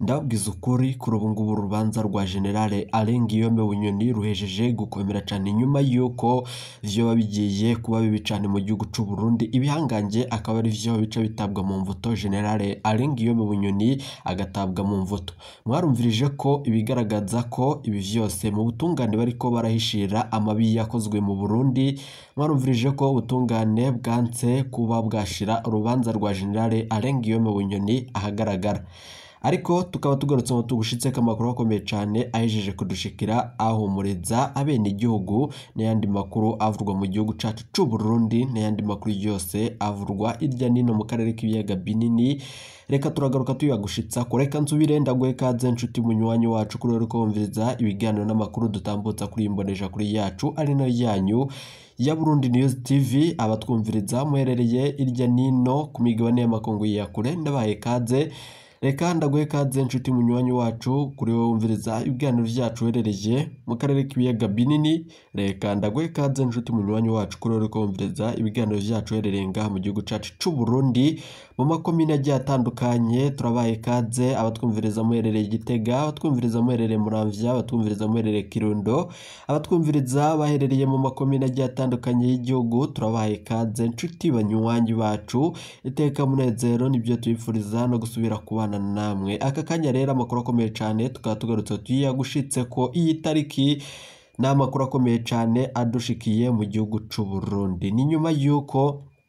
ndababwiza ukuri kuri ubu ngubu urubanza rwa generale arengiyome bunyoni ruhejeje gukomera cyane nyuma y'uko vyoba bigiye kuba bibi cyane mu gihugu cy'u Burundi ibihangange akaba ari vyo bica bitabwa mu mvuto generale arengiyome bunyoni agatabwa mu mvuto mwarumvirije ko ibigaragaza ko ibi byose mu butungane ubutungane bariko barahishira amabi yakozwe mu Burundi mwarumvirije ko ubutungane bwanse kuba bwashira urubanza rwa General Alain Guillaume Bunyoni ahagaragara ariko tukaba tugarutse mu tugushitse amakuru akomeye cyane ahejeje kudushikira ahumuriza igihugu’ n'ayandi makuru avurwa mu gihugu cyacu cy'u Burundi n'ayandi makuru yose avurwa hirya n'ino mu karere k'ibiyaga binini reka turagaruka tuyagushitsa kureka nsubire ndaguhe kaze nshuti munywanyi wacu kuri uri kumviriza ibiganiro n'amakuru dutambutsa kuri imbonesha kuri yacu ari nayo yanyu ya Burundi News TV abatwumviriza muherereye irya nino ku migabane y'amakongo ya kure ndabaye kaze reka ndaguhe kaze nshuti munywanyi wacu kuri wowe wumviriza ibiganiro byacu uherereye mu karere k'ibiyaga binini reka ndaguhe kaze nshuti munywanyi wacu kuri wowe wumviriza ibiganiro byacu uherereye ngaha mu gihugu cyacu cy'u Burundi mu makomine agiye atandukanye turabaye kaze abatwumviriza muherereye Gitega abatwumviriza muherereye Muramvya abatwumviriza muherereye Kirundo abatwumviriza baherereye mu makomine agiye atandukanye y'igihugu turabaye kaze nshuti banywanyi bacu iteka munezero nibyo tubifuriza no gusubira kubana Imana namwe aka kanya rero amakuru akomeye cyane tukaba tugarutse tuyagushitse ko iyi tariki ni amakuru akomeye cyane adushikiye mu gihugu cy'u Burundi ni nyuma y'uko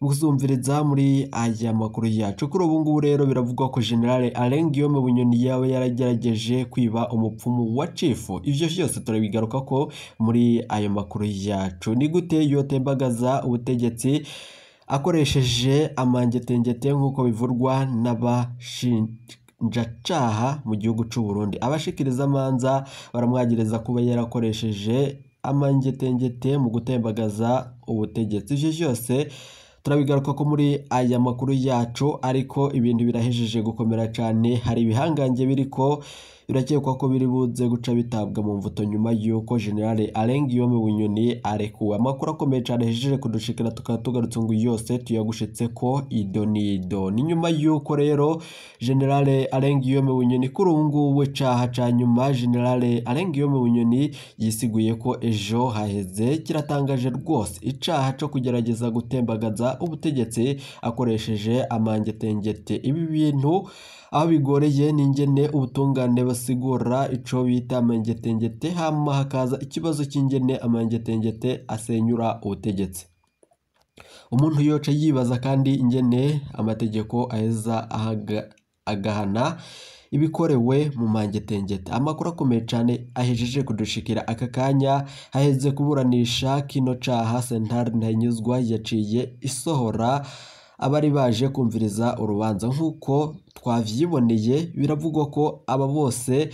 muzumviriza muri aya makuru yacu kuri ubu ngubu rero biravugwa ko generale Alain Guillaume Bunyoni yaba yaragerageje kwiba umupfumu wa cifu ivyo vyose turabigaruka ko muri ayo makuru yacu ni gute yotembagaza ubutegetsi akoresheje amangetengete nk'uko bivurwa n'abashinjacaha mu gihugu cy'u Burundi abashikirizamanza baramwagiriza kuba yarakoresheje amangetegete mu gutembagaza ubutegetsi ibyo byose turabigaruka ko muri aya makuru yacu ariko ibintu birahejeje gukomera cyane hari ibihangange ko, birakekwa ko biri buze guca bitabwa mu mvuto nyuma y'uko General Aleng Guillaume Bunyoni arekuwe amakuru akomeye cyane hejeje kudushikira tukaba tugarutse ngo yose tuyagushetse ko ido nido ni nyuma y'uko rero General Aleng Guillaume Bunyoni kuri ubu ngubu caha ca nyuma General Aleng Guillaume Bunyoni yisiguye ko ejo haheze kiratangaje rwose icaha cyo kugerageza gutembagaza ubutegetsi akoresheje amangetengete ibi bintu aho bigoreye n'ingene ubutungane basigura ico bita amangetengete hama hakaza ikibazo cy’ingene amangetengete asenyura ubutegetsi umuntu yoca yibaza kandi ingene amategeko aheza agahana ibikorewe mu mangetengete amakuru akomeye cyane ahejeje kudushikira aka kanya haheze kuburanisha kino caha sentare ntayinyuzwa yaciye isohora abari baje kumviriza urubanza nk'uko twavyiboneye biravugwa ko aba bose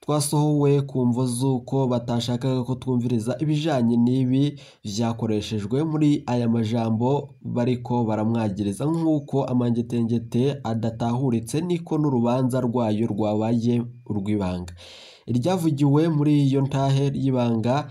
twasohowe ku mvo z'uko batashakaga ko twumviriza ibijyanye n'ibi byakoreshejwe muri aya majambo bariko baramwagiriza nk'uko amangetengete adatahuritse niko n'urubanza rwayo rwabaye urw'ibanga iryavugiwe muri iyo ntahe y'ibanga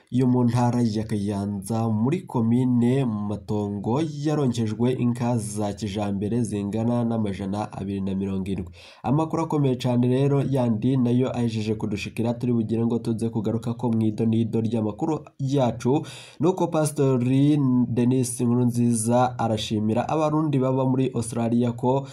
yo mu ntara ya Kayanza muri komine matongo yaronkejwe inka za kijambere zingana n'amajana abiri na mirongo irindwi amakuru akomeye cyane rero yandi nayo ahejeje kudushikira turi bugire ngo tuze kugaruka ko mu idonido ry'amakuru yacu nuko Pastori Denis nziza arashimira abarundi baba muri Australia ko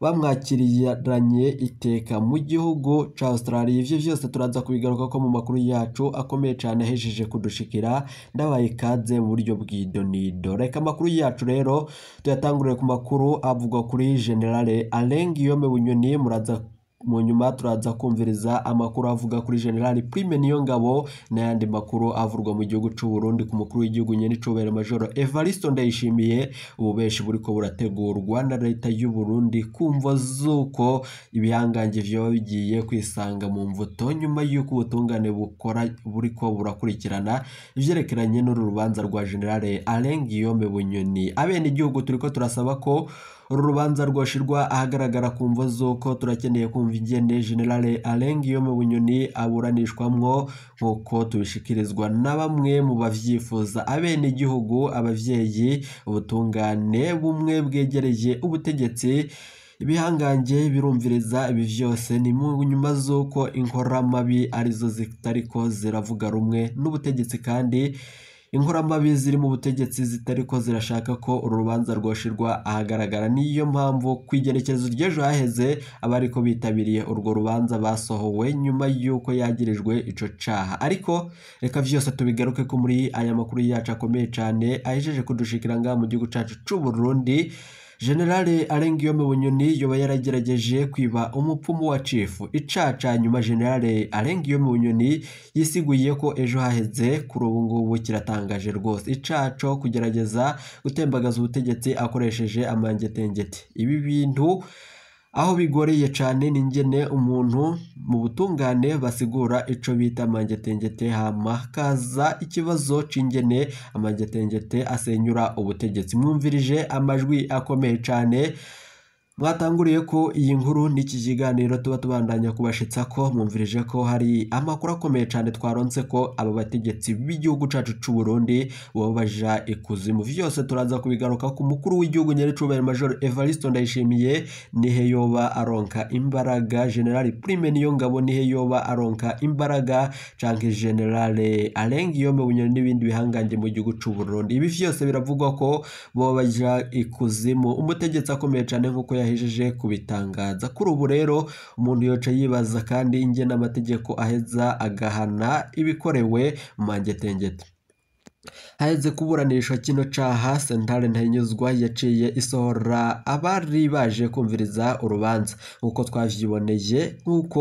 bamwakiriranye iteka mu gihugu cya Australia ibyo byose turaza kubigaruka ko mu makuru yacu akomeye cyane ahejeje kudushikira ndabaye ikaze mu buryo bw'idonido reka amakuru yacu rero tuyatangurire ku makuru avugwa kuri generale Alain Guillaume Bunyoni muraza mu nyuma turaza kumviriza amakuru avuga kuri generali prime niyo ngabo n'ayandi makuru avurwa mu gihugu cy'u Burundi ku mukuru w'igihugu nyenicubahiro majoro Evaristo ndayishimiye ububeshi buri ko burategurwa na leta y'u Burundi kumva z'uko ibihangange byaba bigiye kwisanga mu mvuto nyuma y'uko ubutungane bukora buri ko burakurikirana ibyerekeranye n'uru rubanza rwa generale Alain Guillaume Bunyoni abene igihugu turi ko turasaba ko uru rubanza rwashyirwa ahagaragara ku mvo z'uko turakeneye kumva ingende generale Aleng yo mu bunyoni aburanishwamwo nk'uko tubishikirizwa na bamwe mu bavyifuza abenegihugu ababyeyi ubutungane bumwe bwegereye ubutegetsi ibihangange birumviriza ibi byose ni mu nyuma z'uko inkoramabi arizo zitariko ziravuga rumwe n'ubutegetsi kandi Inkorambabi ziri mu butegetsi zitari ko zirashaka ko uru rubanza rwoshirwa ahagaragara niyo mpamvu ku igerekezo ry'ejo haheze abari ko bitabiriye urwo rubanza basohowe nyuma y'uko yagirijwe ico caha ariko reka byose tubigaruke ko muri aya makuru yacu akomeye cyane ahejeje kudushikira ngaha mu gihugu cacu cyu Burundi generale Alain Guillaume Bunyoni yoba yaragerageje kwiba umupfumu wa cifu icaca nyuma generale Alain Guillaume Bunyoni yisiguye ko ejo haheze kuri ubu ngubu kiratangaje rwose icaco kugerageza gutembagaza ubutegetsi akoresheje amangetengeti ibi bintu aho bigoreye cyane n'ingene umuntu mu butungane basigura ico bita amangetengete hama hakaza ikibazo c'ingene amangetengete asenyura ubutegetsi mwumvirije amajwi akomeye cane Mwatanguriye ko iyi nkuru n'iki kiganiro tuba tubandanya kubashitsa ko mwumvirije ko hari amakuru akomeye cyane twaronse ko aba bategetsi b'igihugu cyacu cy'u Burundi bo ikuzimu vyose turaza kubigaruka ku mukuru w'igihugu nyerecubahiro Major Evariste Ndayishimiye nihe yoba aronka imbaraga General Prime niyo ngabo nihe yoba aronka imbaraga canke General Alain Bunyoni n'ibindi bihangange mu gihugu cy'u Burundi ibi vyose biravugwa ko bo ikuzimu umutegetsi akomeye cyane nkuko badahejeje kubitangaza kuri ubu rero umuntu yoca yibaza kandi n’amategeko aheza agahana ibikorewe mangetengete haheze kuburanisha kino caha sentare ntayinyuzwa yaciye isohora abari baje kumviriza urubanza nk'uko twavyiboneye nk'uko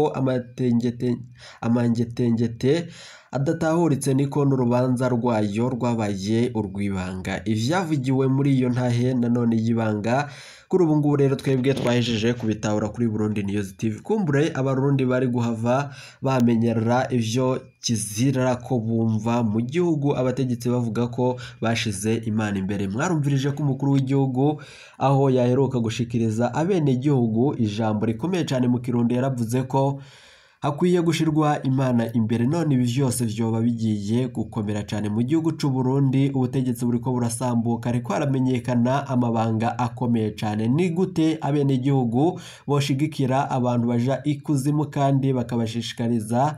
amangetengete adatahuritse niko n'urubanza rwayo rwabaye urw'ibanga ivyavugiwe muri iyo ntahe nanone y'ibanga kuri ubu ngubu rero twebwe twahejeje kubitahura kuri Burundi News TV kumbure abarundi bari guhava bamenyera ibyo kizira ko bumva mu gihugu abategetsi bavuga ko bashize imana imbere mwarumvirije ko umukuru w'igihugu aho yaheruka gushikiriza abene gihugu ijambo rikomeye cyane mu kirundo yaravuze ko hakwiye gushirwa imana imbere none ibi byose byoba bigiye gukomera cyane mu gihugu cy'u Burundi ubutegetsi buri ko burasambuka ariko haramenyekana amabanga akomeye cyane ni gute abenegihugu boshigikira abantu baja ikuzimu kandi bakabashishikariza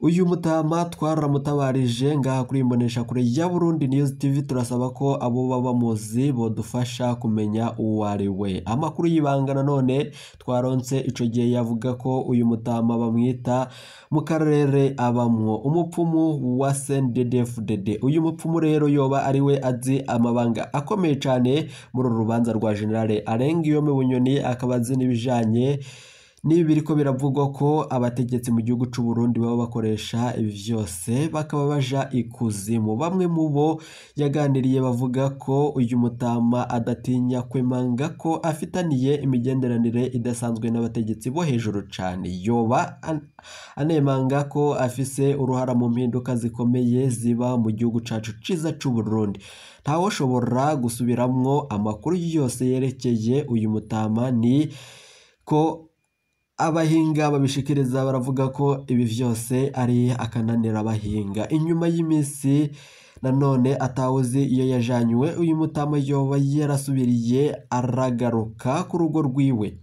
uyu mutama twaramutabarije ngaha kuri imbonesha kure ya Burundi News TV turasaba ko abo baba bamuzi bodufasha kumenya uwo ari we amakuru y'ibanga nanone twaronse icyo gihe yavuga ko uyu mutama bamwita mu karere abamwo umupfumu wa cndd uyu mupfumu rero yoba ari we azi amabanga akomeye cyane muri uru rubanza rwa generale Arenga iyo bunyoni akaba azi n'ibijanye n'ibi biriko biravugwa ko abategetsi mu gihugu cy'u Burundi baba bakoresha ibi byose bakaba baja ikuzimu bamwe mu bo yaganiriye bavuga ko uyu mutama adatinya kwemanga ko afitaniye imigenderanire idasanzwe n'abategetsi bo hejuru cyane yoba anemanga ko afise uruhara mu mpinduka zikomeye ziba mu gihugu cacu ciza cy'u Burundi ntawoshobora gusubiramwo amakuru yose yerekeye uyu mutama ni ko abahinga babishikiriza baravuga ko ibi byose ari akananira abahinga inyuma y'iminsi nanone atawuzi iyo yajanywe uyu mutama yoba yarasubiriye aragaruka ku rugo rwiwe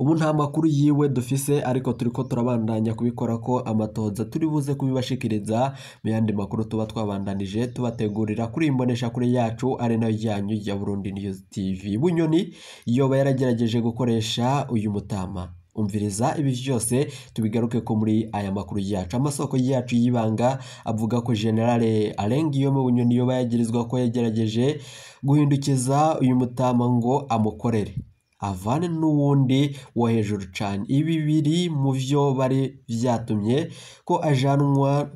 ubu nta makuru yiwe dufise ariko turi ko turabandanya kubikora ko amatoza turi buze kubibashikiriza mu yandi makuru tuba twabandanije tubategurira kuri imbonesha kure yacu ari nayo yanyu ya Burundi News TV Bunyoni yoba yaragerageje gukoresha uyu mutama umviriza ibi byose tubigaruke ko muri aya makuru yacu amasoko yacu y'ibanga avuga ko generale Arengiyo Bunyoni yoba yagirizwa ko yagerageje guhindukiza uyu mutama ngo amukorere avane n'uwundi wo hejuru cyane ibi biri mu byo bari byatumye ko ajanwa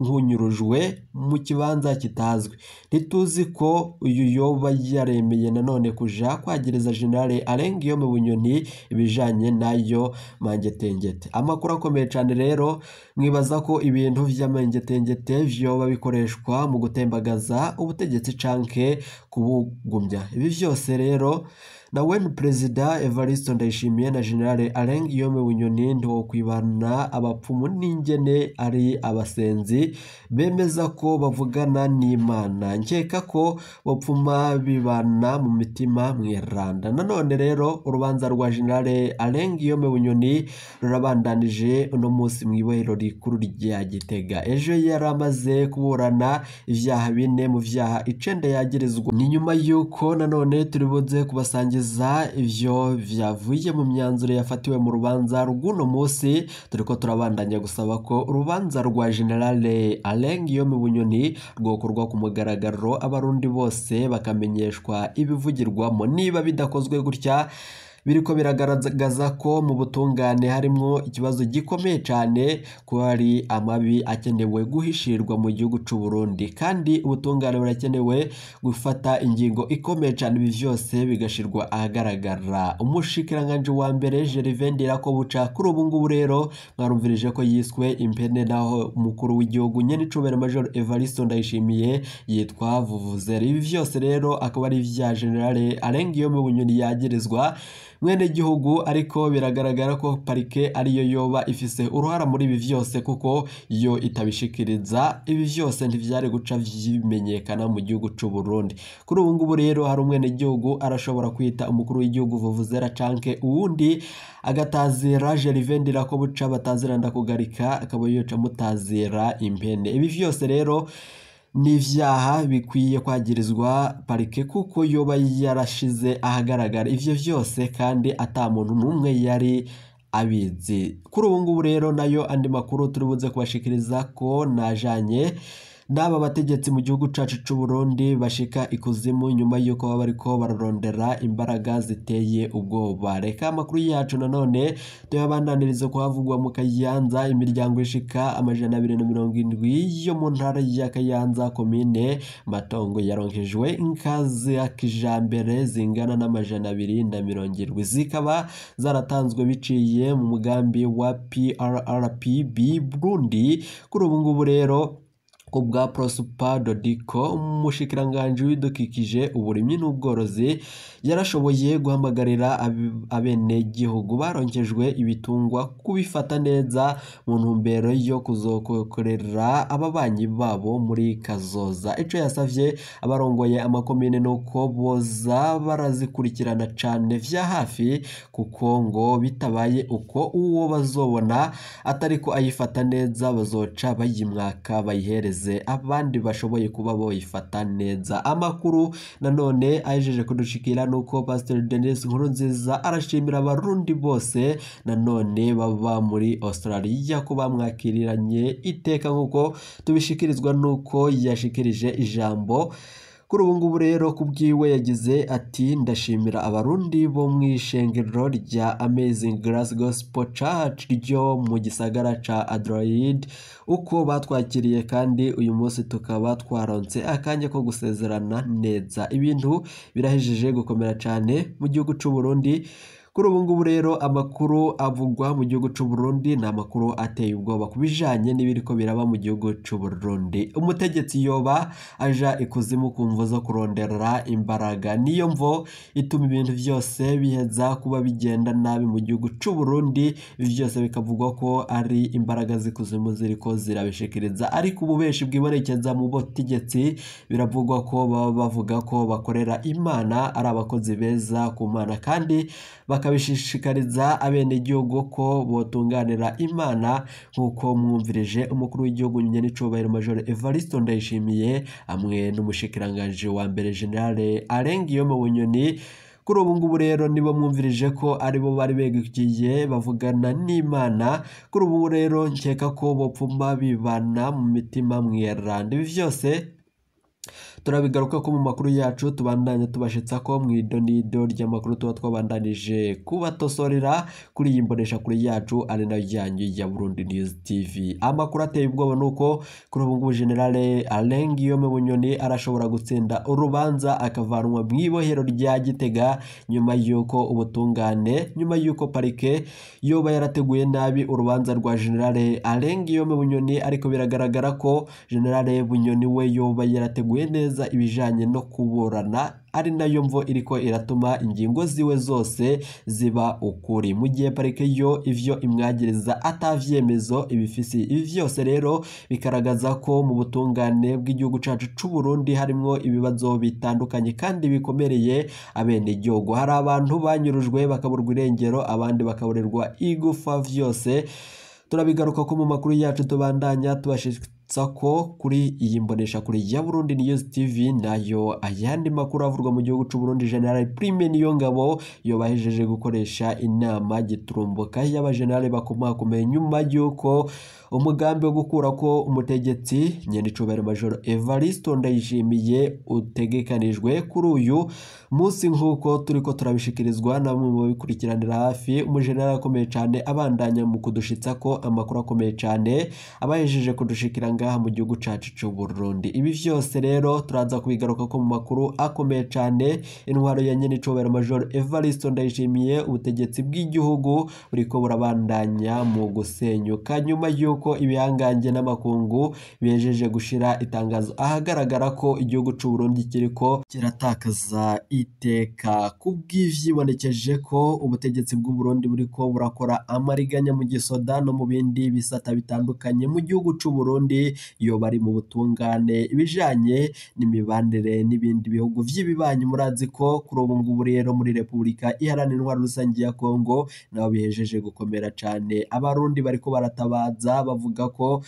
nk'unyurujwe mu kibanza kitazwi ntituzi ko uyu yoba yaremeye nanone kuja kwagereza generale arenga iyo mu bunyoni ibijanye nayo mangetengete amakuru akomeye cyane rero mwibaza ko ibintu by'amangetengete vyoba bikoreshwa mu gutembagaza ubutegetsi canke kubugumya ibi byose rero nawe perezida evariste ndayishimiye na generale arenga yome bunyoni ntiwokwibana abapfumu n'ingene ari abasenzi bemeza ko bavugana n'imana nkeka ko bapfuma bibana mu mitima mwiranda nanone rero urubanza rwa generale arenga yome bunyoni rurabandanije uno munsi mu ibohero rikuru rya gitega ejo yari amaze kuburana ibyaha bine mu byaha icenda yagirizwa ni nyuma y'uko nanone turibuze kubasangiza neza ibyo byavuye mu myanzuro yafatiwe mu rubanza rw'uno munsi dore ko turabandanya gusaba ko urubanza rwa generale Alain Guillaume Bunyoni rwokorwa ku mugaragaro abarundi bose bakamenyeshwa ibivugirwamo niba bidakozwe gutya biriko biragaragaza ko mu butungane harimo ikibazo gikomeye cyane ko hari amabi akenewe guhishirwa mu gihugu cy'u Burundi kandi ubutungane burakenewe gufata ingingo ikomeye cyane ibi vyose bigashirwa ahagaragara umushikiranganje wa mbere Gervais Ndirakobuca kuri ubu ngubu rero mwarumvirije ko yiswe impene naho umukuru w'igihugu nyene icubera Major Evaristo Ndayishimiye yitwa Vuvuzera ibi vyose rero akaba ari vya General Alengiyome Bunyoni yagirizwa mwenegihugu ariko biragaragara ko parike ariyo yoba ifise uruhara muri ibi byose kuko iyo itabishikiriza ibi byose ntibyari guca bimenyekana mu gihugu cy’u Burundi kuri ubu ngubu rero hari umwenegihugu arashobora kwita umukuru w'igihugu vuvuzera canke uwundi agatazira Gerivendira ko buca batazira ndakugarika akaba yoca mutazira impene ibi byose rero Nibyaha bikwiye kwagirizwa parike kuko yoba yarashize ahagaragara ibyo byose kandi atamuntu n'umwe yari abizi kuri ubu ngubu rero nayo andi makuru turi buze kubashikiriza ko najanye n'aba bategetsi mu gihugu cyacu cy'u Burundi bashika ikuzimu nyuma y'uko baba bariko bararondera imbaraga ziteye ubwoba reka amakuru yacu nanone tuyabandaniriza kuhavugwa mu Kayanza imiryango ishika amajana abiri na mirongo indwi yo mu ntara ya Kayanza komine Matongo yaronkejwe inkazi ya kijambere zingana n'amajana abiri na mirongo irwi zikaba zaratanzwe biciye mu mugambi wa PRRPB Burundi kuri ubu ngubu rero bwa Prosper Dodico umushikiranganji w'ibidukikije uburimyi n'ubworozi yarashoboye guhamagarira abenegihugu baronkejwe ibitungwa kubifata neza mu ntumbero yo kuzokorera ababanyi babo muri kazoza icyo yasabye abarongoye amakomine ni boza barazikurikirana cyane vya hafi kuko ngo bitabaye uko uwo bazobona atari atariko ayifata neza bazoca bayimwaka bayihereza yageze abandi bashoboye kuba boyifata neza amakuru nanone ayijeje kudushikira ni uko pasiteri denise nziza arashimira abarundi bose nanone baba muri australia ko bamwakiriranye iteka nk'uko tubishikirizwa n'uko yashikirije ijambo kuri ubu ngubu rero ku bwiwe yagize ati ndashimira abarundi bo mu ishengero rya Amazing Grace Gospel Church ryo mu gisagara ca Adelaide uko batwakiriye kandi uyu munsi tukaba twaronse akanya ko gusezerana neza ibintu birahejije gukomera cyane mu gihugu cy'u Burundi kuri ubu ngubu rero amakuru avugwa mu gihugu cy'u Burundi ni amakuru ateye ubwoba ku bijyanye n'ibiriko biraba mu gihugu cy'u Burundi umutegetsi yoba aja ikuzimu ku mvu zo kurondera imbaraga niyo mvo ituma ibintu byose biheza kuba bigenda nabi mu gihugu cy'u Burundi byose bikavugwa ko ari imbaraga z'ikuzimu ziriko zirabishikiriza ariko ububeshi bwibonekeza mu butegetsi biravugwa ko baba bavuga ko bakorera imana ari abakozi beza ku mana kandi baka akabishishikariza abenegihugu ko botunganira Imana nk'uko mwumvirije umukuru w'igihugu nyenicubahiro Major Evariste Ndayishimiye amwe n'umushikiranganji wa mbere General Arengiyo mu Bunyoni kuri ubu ngubu rero nibo mwumvirije ko aribo bari begukiye bavugana n'imana kuri ubu rero nkeka ko bopfuma bibana mu mitima mwera ibi byose turabigaruka ko mu makuru yacu tubandanya tubashyitsa ko mu idonido ry'amakuru tuba twabandanije kubatosorera kuri iyi mbonesha kuri yacu ari nayo yanyu ya Burundi News TV amakuru ateye ubwoba nuko kuri ubu ngubu General Aleng Yome Bunyoni arashobora gutsinda urubanza akavanwa mu ibohero rya Gitega nyuma y'uko ubutungane nyuma y'uko parike yoba yarateguye nabi urubanza rwa General Aleng Yome Bunyoni ariko biragaragara ko generale Bunyoni we yoba yarateguye neza neza ibijyanye no kuburana ari nayo mvo iriko iratuma ingingo ziwe zose ziba ukuri mu gihe parike yo ivyo imwagiriza atavyemezo ibifisi ibi vyose rero bikaragaza ko mu butungane bw'igihugu cacu c'u Burundi harimwo ibibazo bitandukanye kandi bikomereye abene igihugu hari abantu banyurujwe bakaburwa irengero abandi bakaburerwa igufa vyose turabigaruka ko mu makuru yacu tubandanya tubashishikariza ko kuri iyi mboneshakure ya Burundi News TV nayo ayandi makuru avurwa mu gihugu cy'u Burundi General Prime niyo ngabo yobahejeje gukoresha inama giturumbuka y'abajenerali bakomakomeye nyuma y'uko umugambi wo gukura ko umutegetsi nyenicubahiro Major Evaristo Ndayishimiye utegekanijwe kuri uyu munsi nk'uko turi ko turabishikirizwa na bamwe mu babikurikiranira hafi umujenerali akomeye cyane abandanya mu kudushitsa ko amakuru akomeye cyane abahejeje kudushikira ngaha mu gihugu cyacu cy'u Burundi ibi byose rero turaza kubigaruka ko mu makuru akomeye cyane intwaro ya nyenicobero major Evariste Ndayishimiye ubutegetsi bw'igihugu buri ko burabandanya mu gusenyuka nyuma y'uko ibihangange n'amakungu bejeje gushyira itangazo ahagaragara ko igihugu cy'u Burundi kiri ko kiratakaza iteka kubw'ivyibonekeje ko ubutegetsi bw'u Burundi ko burakora amariganya mu gisoda no mu bindi bisata bitandukanye mu gihugu cy'u Burundi iyo bari mu butungane, ibijyanye n'imibanire n'ibindi bihugu by'ibibanyi murazi ko kuri ubu ngubu rero muri Repubulika Iharanira Intwaro Rusange ya Kongo nabo bihejeje gukomera cyane, abarundi bariko baratabaza bavuga ko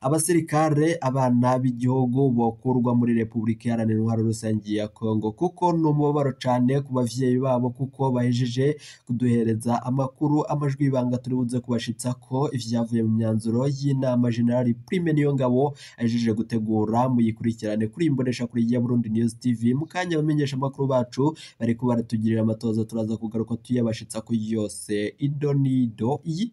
abasirikare abana b'igihugu bokurwa muri Repubulika Iharanira Intwaro Rusange ya Kongo kuko ni umubabaro cyane ku bavyeyi babo kuko bahejeje kuduhereza amakuru amajwi y'ibanga turi buze kubashitsa ko ibyavuye mu myanzuro y'inama General Prime Niyongabo ahejeje gutegura muyikurikirane kuri imbonesha kuri ya Burundi News TV mu kanya bamenyesha amakuru bacu bari bariko baratugirira amatoza turaza kugaruka tuyabashitsa ku yose idonido iyi